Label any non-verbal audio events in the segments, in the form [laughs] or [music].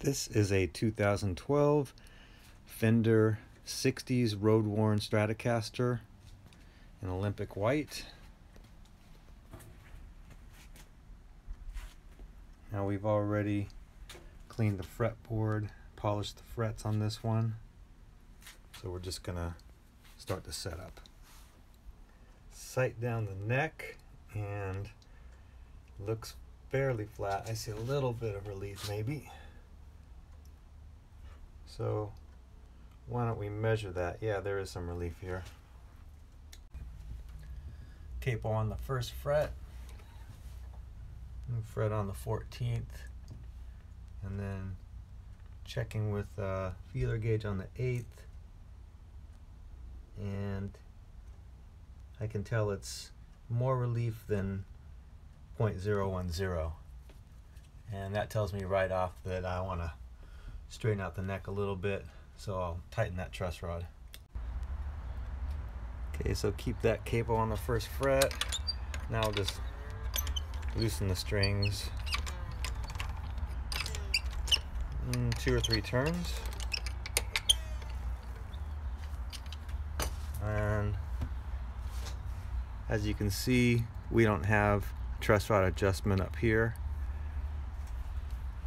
This is a 2012 Fender 60s road worn Stratocaster in Olympic white. Now we've already cleaned the fretboard, polished the frets on this one. So we're just gonna start the setup. Sight down the neck and looks fairly flat. I see a little bit of relief maybe. So why don't we measure that? Yeah, there is some relief here. Capo on the first fret, and fret on the 14th, and then checking with uh, feeler gauge on the 8th, and I can tell it's more relief than 0.010 and that tells me right off that I want to straighten out the neck a little bit so I'll tighten that truss rod. Okay so keep that capo on the first fret. Now I'll just loosen the strings. Mm, two or three turns. And as you can see we don't have truss rod adjustment up here.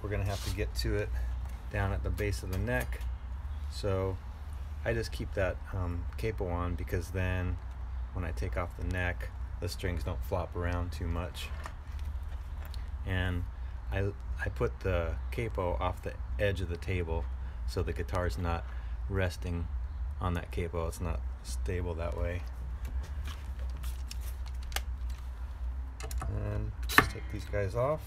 We're gonna have to get to it down at the base of the neck. So I just keep that um, capo on because then when I take off the neck the strings don't flop around too much. And I, I put the capo off the edge of the table so the guitar is not resting on that capo. It's not stable that way. And just take these guys off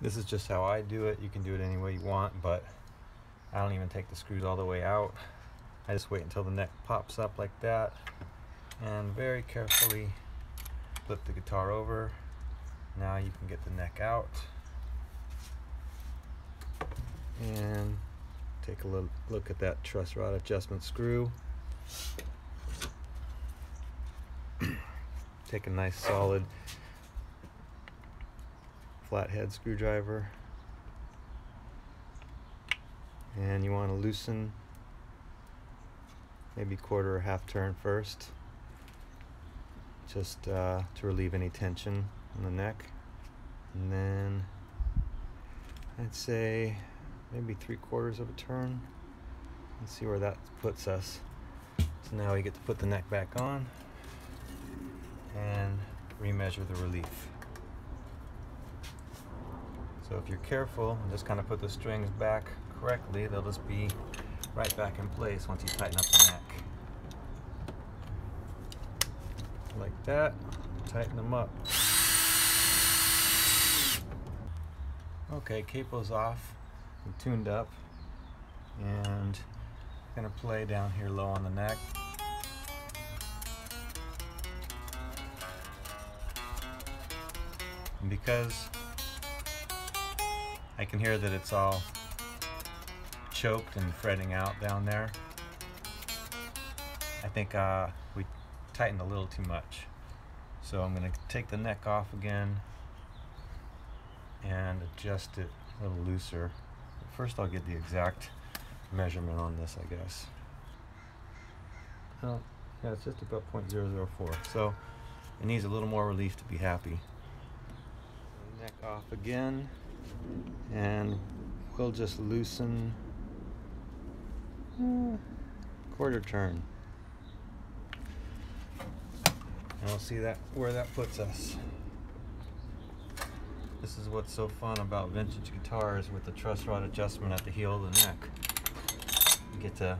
This is just how I do it. You can do it any way you want, but I don't even take the screws all the way out. I just wait until the neck pops up like that and very carefully flip the guitar over. Now you can get the neck out and take a little look at that truss rod adjustment screw. [clears throat] take a nice solid flathead screwdriver. And you want to loosen maybe quarter or half turn first just uh, to relieve any tension on the neck. And then I'd say maybe three quarters of a turn. Let's see where that puts us. So now we get to put the neck back on and remeasure the relief so if you're careful and just kind of put the strings back correctly, they'll just be right back in place once you tighten up the neck. Like that, tighten them up. Okay, capo's off and tuned up and gonna play down here low on the neck. And because I can hear that it's all choked and fretting out down there. I think uh, we tightened a little too much. So I'm going to take the neck off again and adjust it a little looser. First I'll get the exact measurement on this, I guess. Oh, yeah, it's just about 0.004. So it needs a little more relief to be happy. Neck off again and we'll just loosen. Quarter turn. And we'll see that where that puts us. This is what's so fun about vintage guitars with the truss rod adjustment at the heel of the neck. You get to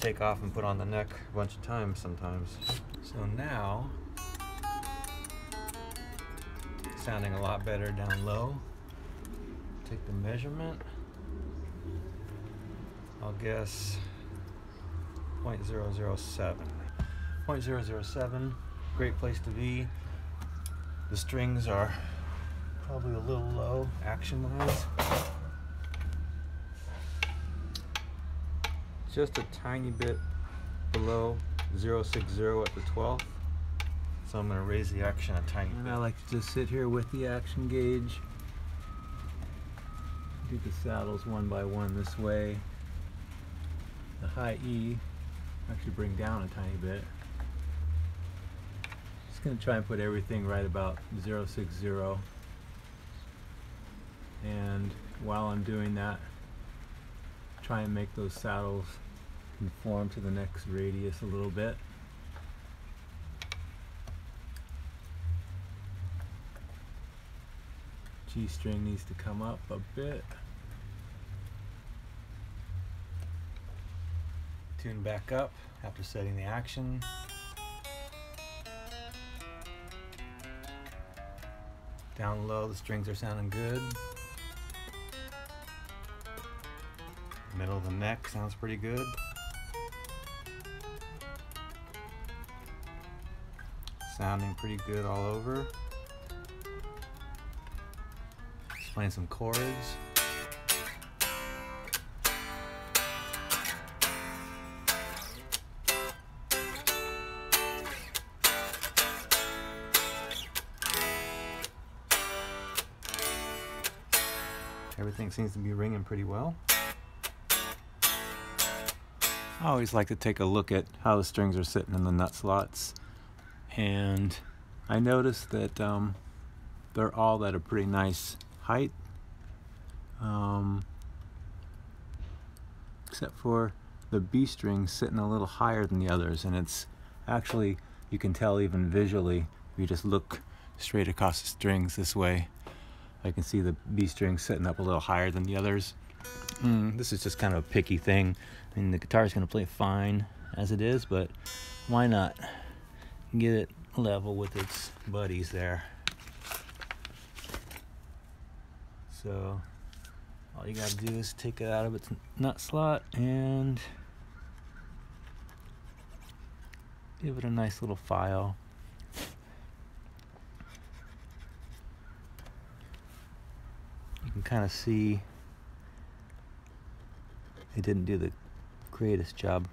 take off and put on the neck a bunch of times sometimes. So now sounding a lot better down low take the measurement. I'll guess 0.007. 0.007, great place to be. The strings are probably a little low action-wise. Just a tiny bit below 060 at the 12th. So I'm going to raise the action a tiny And bit. I like to just sit here with the action gauge. Do the saddles one by one this way. The high E, actually bring down a tiny bit. Just gonna try and put everything right about 060. And while I'm doing that, try and make those saddles conform to the next radius a little bit. G string needs to come up a bit. Tune back up after setting the action. Down low, the strings are sounding good. Middle of the neck sounds pretty good. Sounding pretty good all over. Playing some chords. Everything seems to be ringing pretty well. I always like to take a look at how the strings are sitting in the nut slots. And I noticed that um, they're all at a pretty nice height. Um, except for the B string sitting a little higher than the others. And it's actually, you can tell even visually, if you just look straight across the strings this way. I can see the B string sitting up a little higher than the others. Mm, this is just kind of a picky thing. I mean, the guitar is going to play fine as it is, but why not get it level with its buddies there? So, all you got to do is take it out of its nut slot and give it a nice little file. You can kind of see they didn't do the greatest job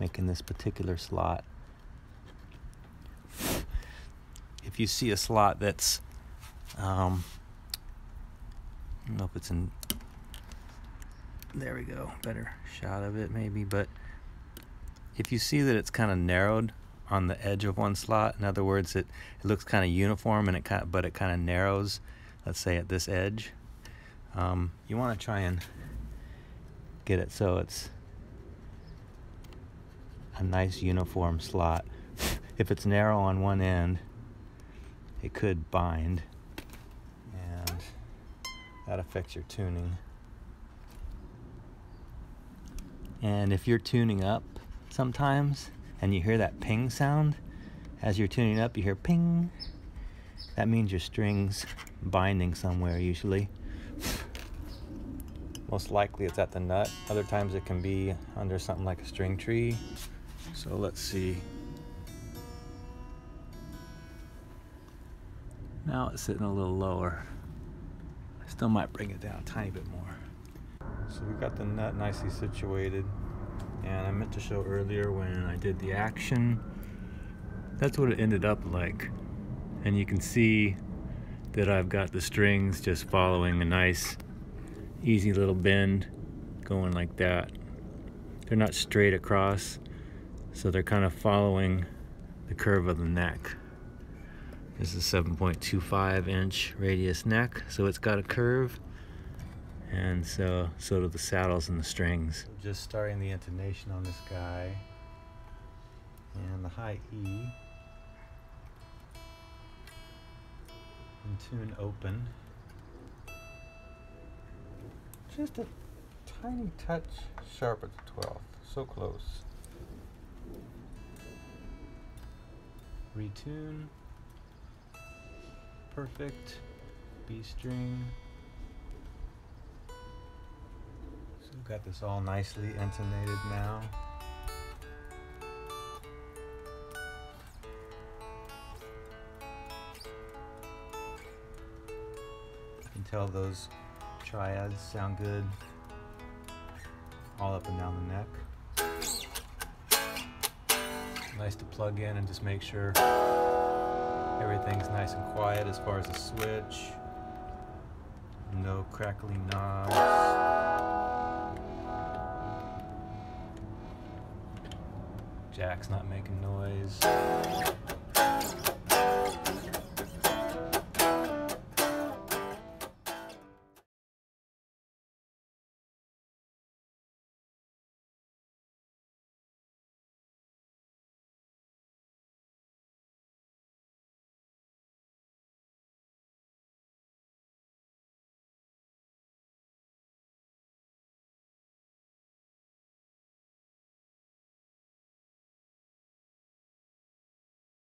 making this particular slot. If you see a slot that's, um, I don't know if it's in, there we go, better shot of it maybe, but if you see that it's kind of narrowed on the edge of one slot, in other words, it, it looks kind of uniform and it kind of, but it kind of narrows, let's say at this edge, um, you want to try and get it so it's a nice uniform slot. [laughs] if it's narrow on one end, it could bind that affects your tuning. And if you're tuning up sometimes and you hear that ping sound, as you're tuning up, you hear ping. That means your strings binding somewhere usually. Most likely it's at the nut. Other times it can be under something like a string tree. So let's see. Now it's sitting a little lower. Still might bring it down a tiny bit more. So we got the nut nicely situated. And I meant to show earlier when I did the action. That's what it ended up like. And you can see that I've got the strings just following a nice easy little bend going like that. They're not straight across, so they're kind of following the curve of the neck. This is 7.25 inch radius neck, so it's got a curve, and so so do the saddles and the strings. Just starting the intonation on this guy, and the high E. And tune open. Just a tiny touch sharp at the 12th. So close. Retune. Perfect. B string. So we've got this all nicely intonated now. You can tell those triads sound good all up and down the neck. Nice to plug in and just make sure Everything's nice and quiet as far as the switch. No crackly knobs. Jack's not making noise.